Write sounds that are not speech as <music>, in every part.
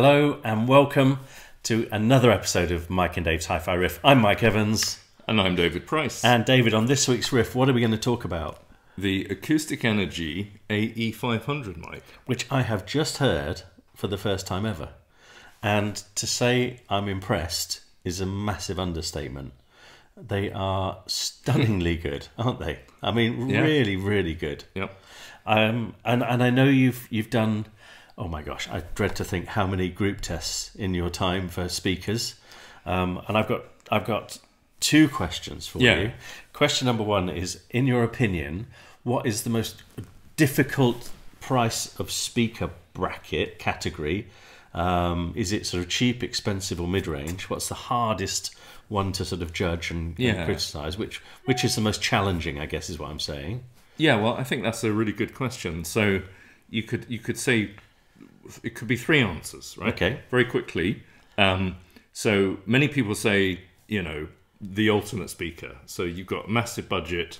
Hello and welcome to another episode of Mike and Dave's Hi Fi Riff. I'm Mike Evans. And I'm David Price. And David, on this week's riff, what are we going to talk about? the Acoustic Energy AE500 mic. Which I have just heard for the first time ever. And to say I'm impressed is a massive understatement. They are stunningly <laughs> good, aren't they? I mean, Yeah. really, really good. Yep. Um, and and I know you've you've done. Oh my gosh, I dread to think how many group tests in your time for speakers. Um, and I've got I've got two questions for Yeah. you. Question number one is, in your opinion, what is the most difficult price of speaker bracket category? Um, is it sort of cheap, expensive, or mid range? What's the hardest one to sort of judge and, and criticize? Which which is the most challenging? I guess is what I'm saying. Yeah, well, I think that's a really good question. So you could you could say it could be three answers, right? Okay. Very quickly. Um, so many people say, you know, the ultimate speaker. So you've got massive budget,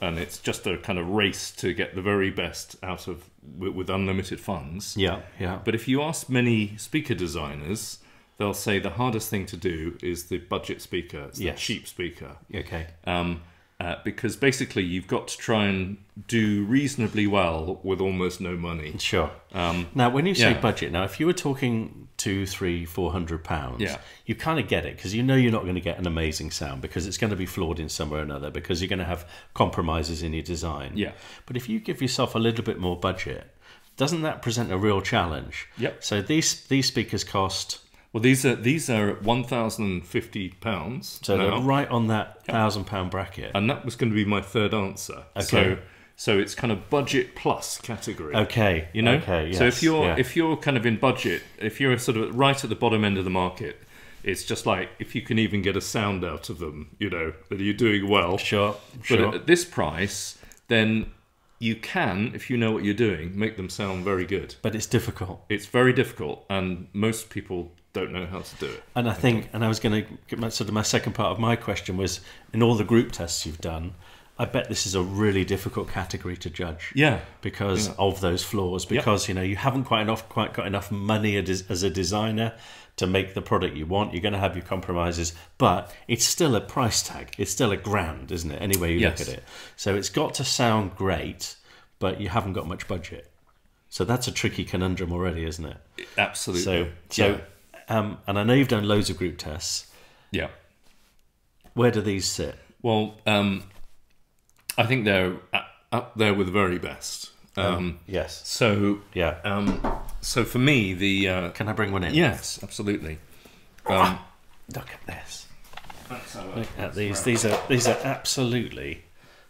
and it's just a kind of race to get the very best out of with, with unlimited funds. Yeah, yeah. But if you ask many speaker designers, they'll say the hardest thing to do is the budget speaker, it's Yes. the cheap speaker. okay. Um, uh, because basically you've got to try and do reasonably well with almost no money. Sure. Um, Now, when you say yeah. budget, now if you were talking two, three, four hundred pounds, Yeah. you kind of get it because you know you're not going to get an amazing sound because it's going to be flawed in some way or another because you're going to have compromises in your design. Yeah. But if you give yourself a little bit more budget, doesn't that present a real challenge? Yep. So these these speakers cost well, these are these are one thousand and fifty pounds. so now, they're right on that thousand pound bracket. and that was going to be my third answer. So, Okay. so it's kind of budget plus category. Okay. You know, Okay. so if you're yeah. if you're kind of in budget, if you're sort of right at the bottom end of the market, it's just like if you can even get a sound out of them, you know, that you're doing well. sure, sure. But at this price, then you can, if you know what you're doing, make them sound very good. but it's difficult. It's very difficult, and most people don't know how to do it. And I think, and I was going to get my sort of my second part of my question was in all the group tests you've done, I bet this is a really difficult category to judge. Yeah. Because of those flaws, because you know you haven't quite enough, quite got enough money as a designer to make the product you want. You're going to have your compromises, but it's still a price tag. It's still a grand, isn't it? Any way you Yes. look at it. So it's got to sound great, but you haven't got much budget. So that's a tricky conundrum already, isn't it? Absolutely. So, so, um, and I know you've done loads of group tests. yeah. Where do these sit? Well, um, I think they're up- there with the very best. Um, Yes. so, Yeah. um, so for me, the uh, Can I bring one in? yes, absolutely. Um, Look at this. let's have a- Look at these. These are these are absolutely,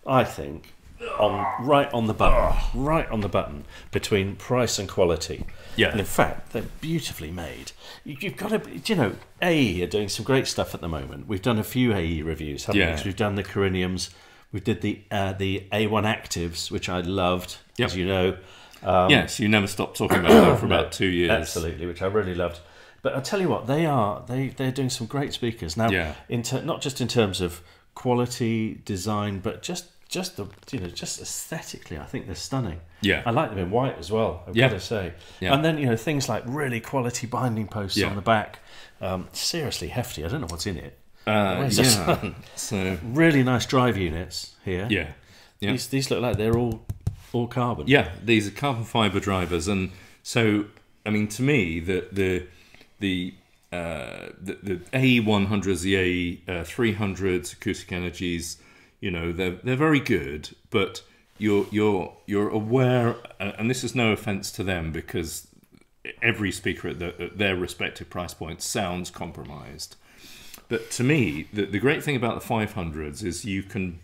I think, on right on the button, right on the button between price and quality. Yeah. And in fact, they're beautifully made. You- You've got to, you know, AE are doing some great stuff at the moment. We've done a few AE reviews, haven't we? Yeah. So we've done the Coriniums. We did the uh, the A1 Actives, which I loved, Yep. as you know. Um, yes, you never stopped talking about them for <coughs> No, about two years. Absolutely, which I really loved. But I tell you what, they are they they're doing some great speakers now. Yeah. In ter- not just in terms of quality, design, but just just the you know just aesthetically, I think they're stunning. Yeah. I like them in white as well. I've Yeah. got to say. Yeah. And then you know things like really quality binding posts Yeah. on the back, um, seriously hefty. I don't know what's in it. Uh, yeah. <laughs> So Really nice drive units here. yeah, yeah, These these look like they're all all carbon. yeah. These are carbon fiber drivers, and so I mean, to me, the the the uh, the, the A100s, the A300s, acoustic energies, you know, they're they're very good, but you're you're you're aware, and this is no offense to them because every speaker at, the, at their respective price point sounds compromised. But to me, the, the great thing about the 500s is you can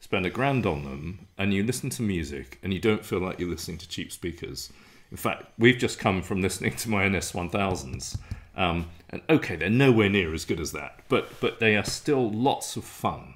spend a grand on them and you listen to music and you don't feel like you're listening to cheap speakers. In fact, we've just come from listening to my NS 1000s. Um, and okay, they're nowhere near as good as that, but, but they are still lots of fun.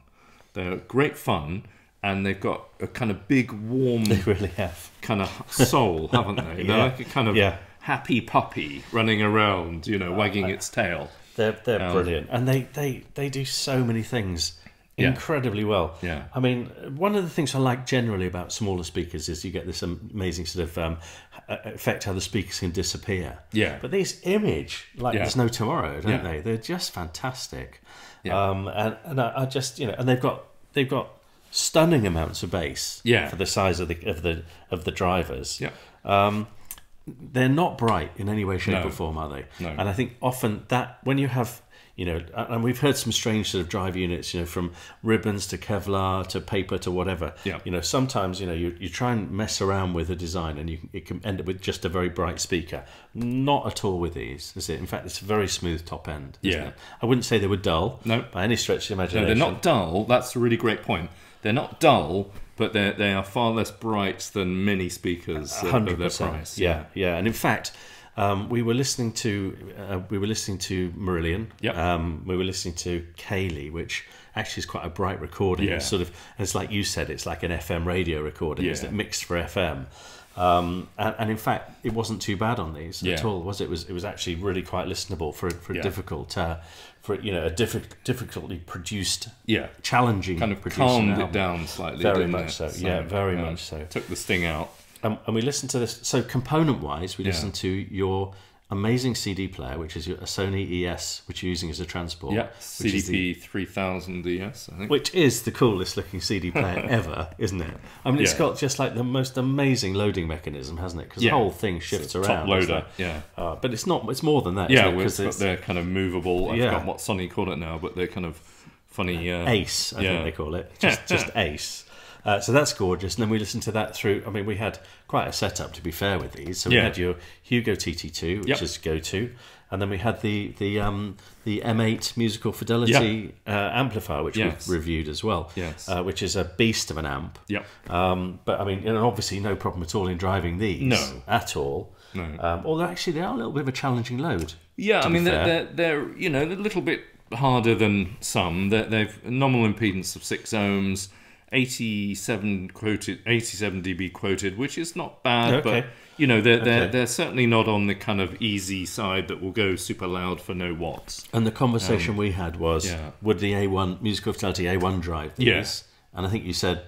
They're great fun and they've got a kind of big, warm <laughs> They really have. kind of soul, haven't they? <laughs> They're Yeah. like a kind of Yeah. happy puppy running around, you know, wagging its tail. They're they're Um, brilliant, and they, they they do so many things Yeah. incredibly well. Yeah. I mean, one of the things I like generally about smaller speakers is you get this amazing sort of um, effect how the speakers can disappear. Yeah. But these image, like Yeah. there's no tomorrow, don't Yeah. they? They're just fantastic. Yeah. Um, and and I, I just you know, and they've got they've got stunning amounts of bass. Yeah. For the size of the of the of the drivers. Yeah. Um, they're not bright in any way, shape, No. or form, are they? No. And I think often that when you have, you know, and we've heard some strange sort of drive units, you know, from ribbons to Kevlar to paper to whatever. Yeah. You know, sometimes you know you, you try and mess around with a design, and you it can end up with just a very bright speaker. Not at all with these, is it? In fact, it's a very smooth top end. Yeah. it? I wouldn't say they were dull. No. By any stretch of the No, imagination. they're not dull. That's a really great point. They're not dull, but they they are far less bright than many speakers uh, of their price. Yeah, yeah, and in fact, um, we were listening to uh, we were listening to Marillion. Yep. Um, we were listening to Kayleigh, which actually is quite a bright recording. Yeah. It's sort of, it's like you said, it's like an FM radio recording, Yeah. it? Mixed for FM. Um, and, and in fact, it wasn't too bad on these at all, was it? it? Was it was actually really quite listenable for a- for a Yeah. difficult uh, for you know a diffi- difficultly produced, Yeah. challenging Kind of produced calmed album. it down slightly. Very much it? so. Yeah, very um, much so. Took the sting out. Um, and we listened to this. So component wise, we Yeah. listened to your amazing CD player, which is a Sony ES, which you're using as a transport. Yeah. which is the- CDP 3000 ES, I think. which is the coolest looking CD player <laughs> ever, isn't it? I mean, it's got just like the most amazing loading mechanism, hasn't it? Because Yeah. the whole thing shifts It's a around. top loader. Yeah. Uh, but it's not. It's more than that. Yeah, isn't it? well, 'Cause it's got it's their kind of movable. I Yeah. forgot what Sony called it now, but they're kind of funny. Uh, Ace, I Yeah. think they call it. <laughs> Just, just Ace. Uh, so that's gorgeous. And then we listened to that through. I mean, we had quite a setup to be fair with these. So we Yeah. had your Hugo TT2, which Yep. is go to, and then we had the the um, the M8 musical fidelity uh, amplifier, which Yes. we've reviewed as well. Yes. uh, which is a beast of an amp. Yep. Um, but I mean, obviously, no problem at all in driving these. No. at all. No. Um, although actually, they are a little bit of a challenging load. Yeah, I mean they're, they're they're you know a little bit harder than some. They're, they've a nominal impedance of six ohms, eighty seven quoted, eighty seven dB quoted, which is not bad, Okay. but you know they're they're Okay. they're certainly not on the kind of easy side that will go super loud for no watts. And the conversation we had was, Um, yeah. would the A1 musical fidelity A1 drive these? Yeah. And I think you said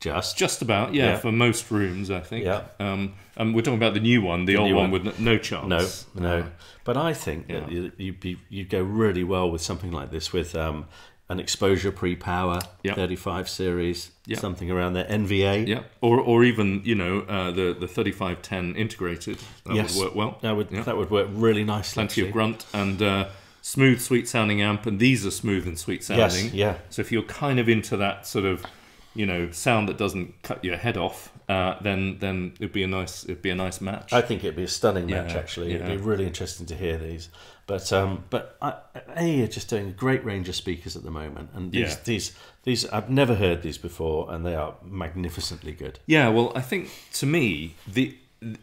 just. Just about, yeah, Yeah. for most rooms, I think. Yeah. Um, and we're talking about the new one, the, old one, one. with no chance. No, no. But I think Yeah. that you, you'd, be, you'd go really well with something like this with um, an exposure pre-power Yep. 35 series, Yep. something around there, NVA. Yeah, or or even you know uh, the the thirty five ten integrated that Yes. would work well. That would Yeah. that would work really nicely. plenty actually. of grunt and uh, smooth, sweet sounding amp, and these are smooth and sweet sounding. Yes, sounding. yeah. So if you're kind of into that sort of, you know, sound that doesn't cut your head off, uh, then then it'd be a nice it'd be a nice match. I think it'd be a stunning match. Yeah, Actually, it'd be really interesting to hear these. But um, but I, A are just doing a great range of speakers at the moment, and these Yeah. these these I've never heard these before, and they are magnificently good. Yeah, well, I think to me the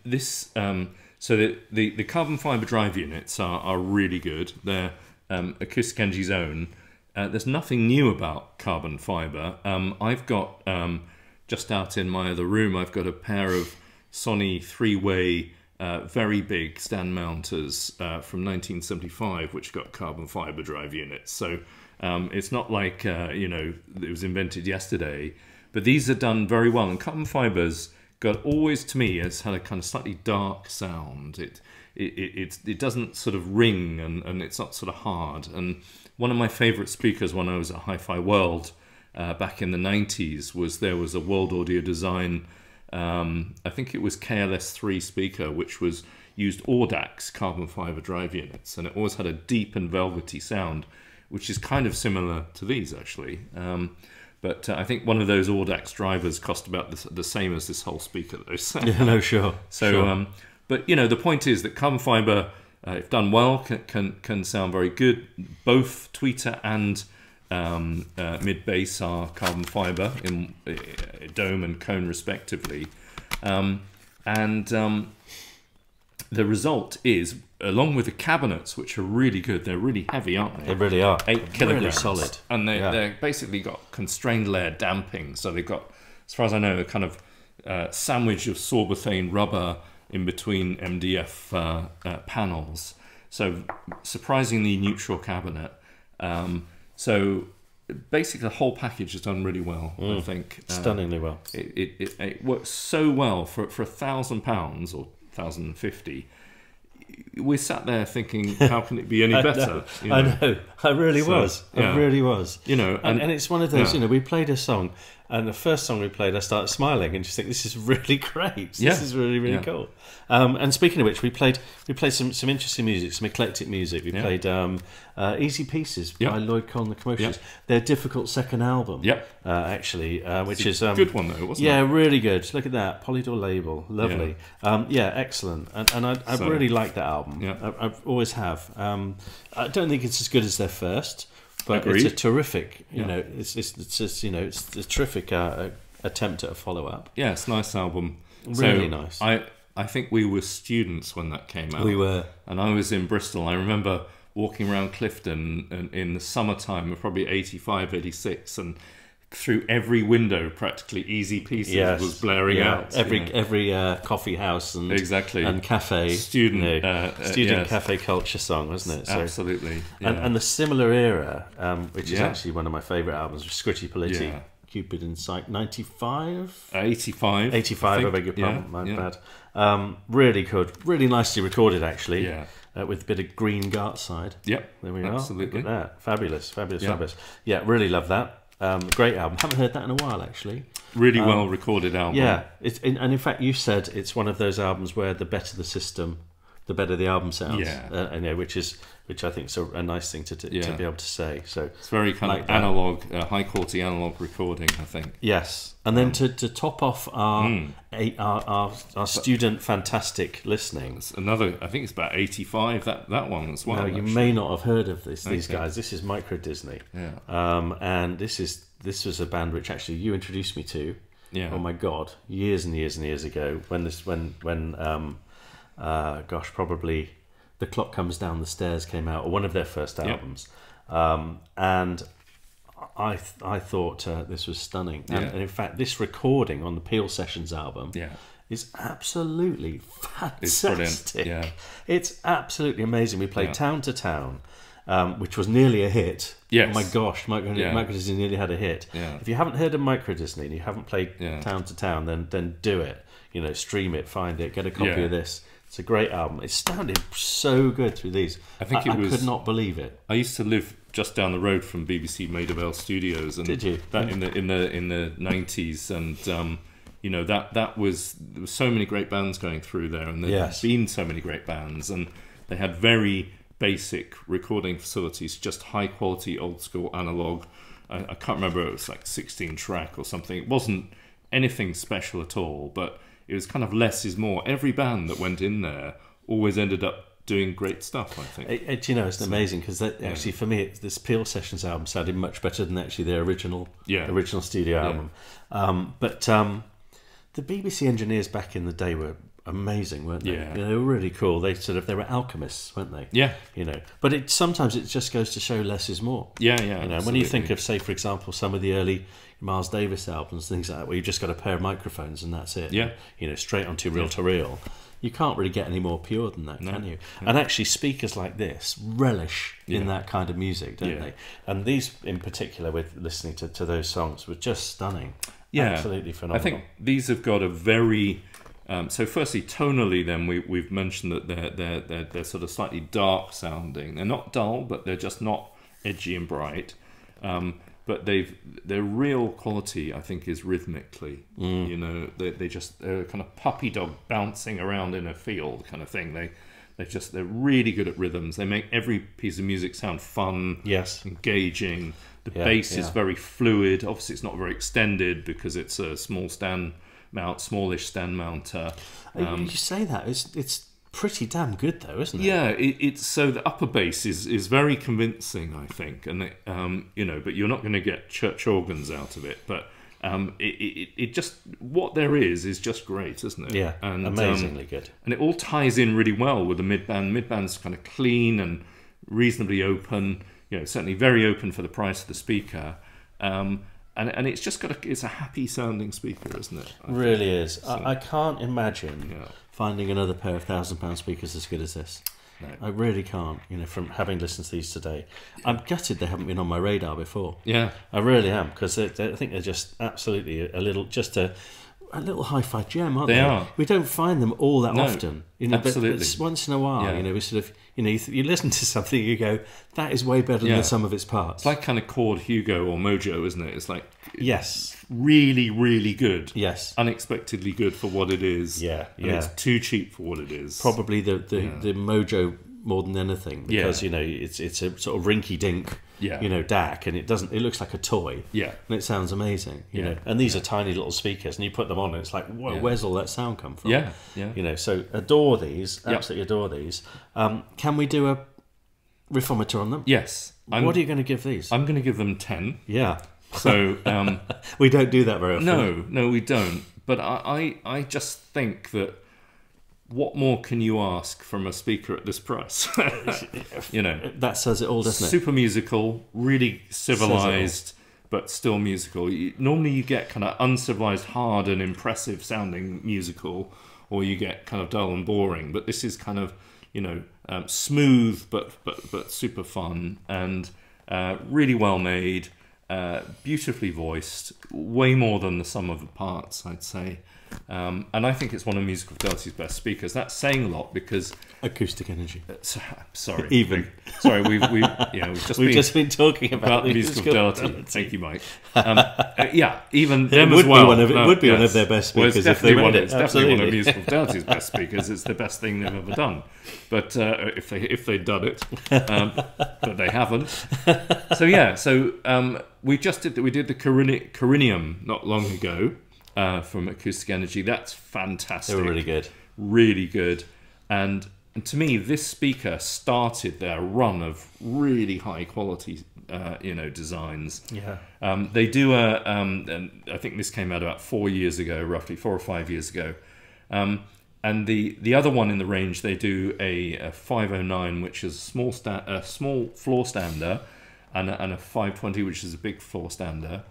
this um, so the, the the carbon fiber drive units are, are really good. They're um, Acoustic own. Uh, there's nothing new about carbon fiber. Um, I've got um, just out in my other room. I've got a pair of Sony three-way. Uh, very big stand mounters uh, from 1975, which got carbon fiber drive units. So um, it's not like uh, you know it was invented yesterday, but these are done very well. And carbon fibers got always to me has had a kind of slightly dark sound. It it it, it, doesn't sort of ring and, and it's not sort of hard. And one of my favorite speakers when I was at Hi-Fi World uh, back in the 90s was there was a World Audio Design um, I think it was KLS3 speaker, which was used Audax carbon fiber drive units, and it always had a deep and velvety sound, which is kind of similar to these actually. Um, but uh, I think one of those Audax drivers cost about the, the same as this whole speaker, though. So, <laughs> Yeah, no, sure. so sure. um, but you know, the point is that carbon fiber, uh, if done well, can, can can sound very good. Both tweeter and um, uh, mid bass are carbon fiber in uh, dome and cone respectively, um, and um, the result is, along with the cabinets, which are really good, they're really heavy, aren't they they? really are Eight Really kilograms, solid. and they Yeah. they're basically got constrained layer damping. So they've got, as far as I know, a kind of uh, sandwich of sorbothane rubber in between MDF uh, uh, panels. So surprisingly neutral cabinet. Um, so basically the whole package has done really well. Mm. I think Uh, Stunningly well. it, it, it, it works so well for for a thousand pounds or thousand and fifty. We sat there thinking, how can it be any <laughs> I better? know, you I know? know. I really So, was. yeah. I really was. You know, And, and, and it's one of those, yeah. you know, we played a song, and the first song we played, I started smiling and just think, this is really <laughs> great. This Yeah. is really, really Yeah. cool. Um, and speaking of which, we played we played some, some interesting music, some eclectic music. We Yeah. played um, uh, Easy Pieces Yeah. by Lloyd Cole and the Commotions. Yeah. Their difficult second album, Yep. uh, actually, uh, which is a um, good one though, wasn't yeah, it? really good. Look at that Polydor label, lovely. Yeah, um, yeah excellent. And, and I, I So- really like that album. Yeah. I, I always have. Um, I don't think it's as good as their first, but Agreed. it's a terrific. You Yeah. know, it's it's, it's just, you know it's a terrific uh, attempt at a follow up. Yeah, it's a nice album. Really So nice. I I think we were students when that came out. We were. and I was in Bristol. I remember walking around Clifton in, in the summertime of probably 85, 86, and through every window, practically Easy Pieces Yes, was blaring yeah. out. you Every know. every uh, coffee house and Exactly. and cafe Student, you know, uh, uh, student yes. cafe culture song, wasn't it? So Absolutely. and, yeah. and the similar era, um, which is Yeah. actually one of my favourite albums, Scritti Politti. Cupid and Psyche, ninety five. Uh, 85. 85, I, beg your pardon, my bad. Um, really good, really nicely recorded actually, Yeah. uh, with a bit of Green Gartside. Yep. There we are. Absolutely. Look at that. Fabulous, fabulous, Yeah. fabulous. Yeah, really love that. Um, great album. Haven't heard that in a while actually. Really well recorded album. Um, Yeah, it's in, and in fact, you said it's one of those albums where the better the system, the better the album sounds. Yeah. uh, and, yeah, which is which I think is a, a nice thing to to, to be able to say. So It's very kind Like of analog, uh, high quality analog recording, I think. yes, and then to, to top off our, Mm. eight, our our our student fantastic listening. It's another, I think it's about 85, that, that one as well. now you may not have heard of this, these Okay. guys. This is Micro Disney, Yeah. um, and this is this was a band which actually you introduced me to. Yeah. Oh my god, years and years and years ago, when this when when um, uh, gosh, probably the clock comes down the stairs came out, or one of their first Yep. albums, um, and I th- I thought uh, this was stunning, and, Yeah. and in fact, this recording on the Peel Sessions album Yeah. is absolutely <laughs> It's fantastic. Yeah. It's absolutely amazing. We played. Town to Town, um, which was nearly a hit. Yes. Oh my gosh, Micro. Micro Disney nearly had a hit. If you haven't heard of Micro Disney and you haven't played. Town to Town, then then do it. You know, stream it, find it, get a copy of this. It's a great album. It sounded so good through these. I think it was- I could not believe it. I used to live just down the road from BBC Maida Vale Studios, and Did you? That in the in the in the nineties, and um, you know that that was there were so many great bands going through there, and there Yes. had been so many great bands, and they had very basic recording facilities, just high quality old school analog. I, I can't remember it was like sixteen track or something. It wasn't anything special at all, but it was kind of less is more. Every band that went in there always ended up doing great stuff. I think. It, it- you know, it's amazing because actually for me, this Peel Sessions album sounded much better than actually their original Yeah. original studio album. Um, but um, the BBC engineers back in the day were amazing, weren't they? Yeah. You know, they were really cool. They sort of they were alchemists, weren't they? Yeah. You know, but it sometimes it just goes to show less is more. Yeah, yeah. You know, when you think of, say, for example, some of the early Miles Davis albums, things like that, where you just got a pair of microphones and that's it. Yeah. You know, straight onto reel to reel. You can't really get any more pure than that, can you? And actually, speakers like this relish in that kind of music, don't Yeah. they? And these, in particular, with listening to, to those songs, were just stunning. Yeah. Absolutely phenomenal. I think these have got a very um, so. Firstly, tonally, then we we've mentioned that they're they're they're they're sort of slightly dark sounding. They're not dull, but they're just not edgy and bright. Um, but they've their real quality, I think, is rhythmically. Mm. You know, they they just they're kind of puppy dog bouncing around in a field kind of thing. They they just they're really good at rhythms. They make every piece of music sound fun Yes. engaging. The Yeah, bass is very fluid. Obviously, it's not very extended because it's a small stand mount, smallish stand mounter. Um, you say that, it's, it's pretty damn good, though, isn't it? yeah, it, it's so the upper bass is is very convincing, I think, and it, um, you know, but you're not going to get church organs out of it. But um, it, it, it just what there is is just great, isn't it? Yeah, and um, amazingly good. and it all ties in really well with the mid band. Mid band's kind of clean and reasonably open. You know, certainly very open for the price of the speaker. Um, and, and it's just got a it's a happy sounding speaker, isn't it? I think. Really is. I, I can't imagine Yeah. finding another pair of thousand pound speakers as good as this. no. I really can't. You know, from having listened to these today, I'm gutted they haven't been on my radar before. Yeah, I really am because I think they're just absolutely a little, just a, a little hi-fi gem, aren't they? They are. We don't find them all that No, often. You know, absolutely. But, but once in a while, Yeah. you know, we sort of, you know, you, th- you listen to <laughs> something, you go, that is way better Yeah. than some of its parts. it's like kind of Chord Hugo or Mojo, isn't it? It's like yes, really, really good, yes, unexpectedly good for what it is. Yeah, and yeah. it's too cheap for what it is. probably the the, the mojo more than anything because Yeah. you know it's it's a sort of rinky dink, Yeah. you know, DAC, and it doesn't. It looks like a toy. Yeah. and it sounds amazing. You Yeah. know, and these are tiny little speakers, and you put them on, and it's like, whoa, Yeah. where's all that sound come from? Yeah, yeah. You know, so adore these, absolutely adore these. Um, can we do a riffometer on them? Yes, I'm. what are you going to give these? I'm going to give them ten. yeah, So um, <laughs> we don't do that very often. no, no, we don't. But I, I, I just think that what more can you ask from a speaker at this price? <laughs> you know, that says it all, doesn't it? super musical, really civilized, but still musical. You, normally, you get kind of uncivilized, hard, and impressive sounding musical, or you get kind of dull and boring. But this is kind of you know um, smooth, but but but super fun and uh, really well made, uh, beautifully voiced, way more than the sum of the parts, I'd say. Um, and I think it's one of Musical Fidelity's best speakers. That's saying a lot because Acoustic energy. so- <laughs> sorry, Even. <laughs> sorry, we've we yeah we've just <laughs> We've been just been talking about, about musical musical fidelity. Thank you, Mike. Um, uh, yeah, even It them would as be well. one of- it No, would be one of their best Well, speakers if they one- it, It's definitely one of absolutely. musical fidelity's best speakers. It's the best thing they've ever done. But uh, if they if they'd done it, um, but they haven't. So yeah, so um, we just did we did the Corinium not long ago uh, from Acoustic Energy. That's fantastic They were really good. really good. And, and to me, this speaker started their run of really high quality, uh, you know, designs. Yeah. Um, they do a, um, and I think this came out about four years ago, roughly four or five years ago. Um, and the, the other one in the range, they do a, a 509, which is a small sta- a small floor stander, and a, and a 520, which is a big floor stander.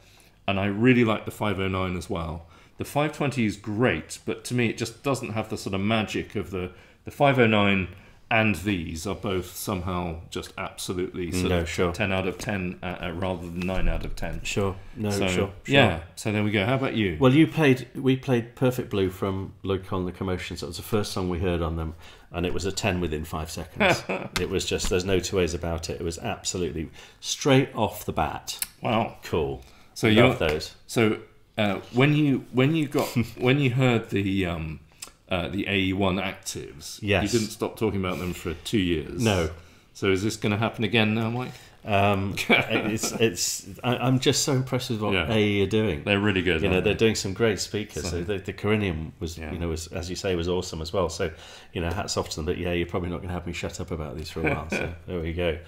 And I really like the 509 as well. The 520 is great, but to me, it just doesn't have the sort of magic of the the 509 and these are both somehow just absolutely sort No, of sure. 10 out of 10 uh, uh, rather than 9 out of 10. Sure. No, So, sure, sure. Yeah, so there we go. How about you? Well, you played. We played "Perfect Blue" from and the Commotions. That was the first song we heard on them, and it was a ten within five seconds. <laughs> it was just. There's no two ways about it. It was absolutely straight off the bat. wow. Cool. So you Love those. so uh, when you when you got <laughs> when you heard the um, uh, the AE1 actives, Yes. you didn't stop talking about them for two years. No. So is this going to happen again now, Mike? Um, <laughs> it's it's. I, I'm just so impressed with what Yeah. AE are doing. They're really good. you know aren't they're doing some great speakers. So, So- the, the Corinium was, Yeah. you know, was as you say, was awesome as well. So, you know, hats off to them. But yeah, you're probably not going to have me shut up about these for a while. so <laughs> there we go.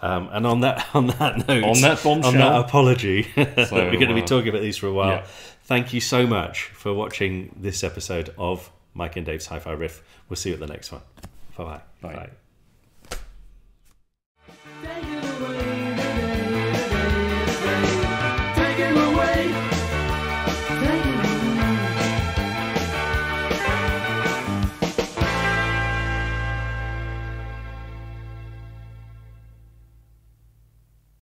Um, and on that <laughs> on that note, On that bombshell, on that apology, that we're going to be uh, talking about these for a while. yeah. Thank you so much for watching this episode of Mike and Dave's Hi-Fi Riff. We'll see you at the next one. Bye-bye. Bye. Bye.